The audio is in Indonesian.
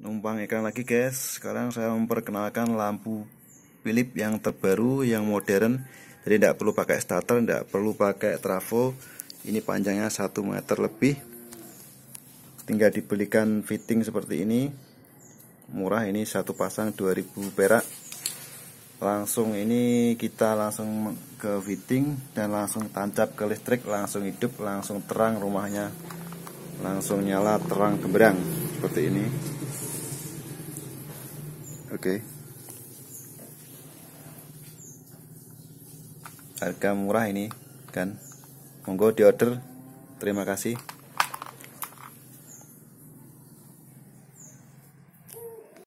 numpang iklan lagi guys. Sekarang saya memperkenalkan lampu Philip yang terbaru yang modern. Jadi tidak perlu pakai starter tidak perlu pakai trafo ini panjangnya 1 meter lebih. Tinggal dibelikan fitting seperti ini. Murah ini satu pasang 2000 perak. Langsung ini kita langsung ke fitting dan langsung tancap ke listrik langsung hidup langsung terang rumahnya. Langsung nyala terang gembrang. Seperti ini Oke. Harga murah ini kan. Monggo diorder. Terima kasih.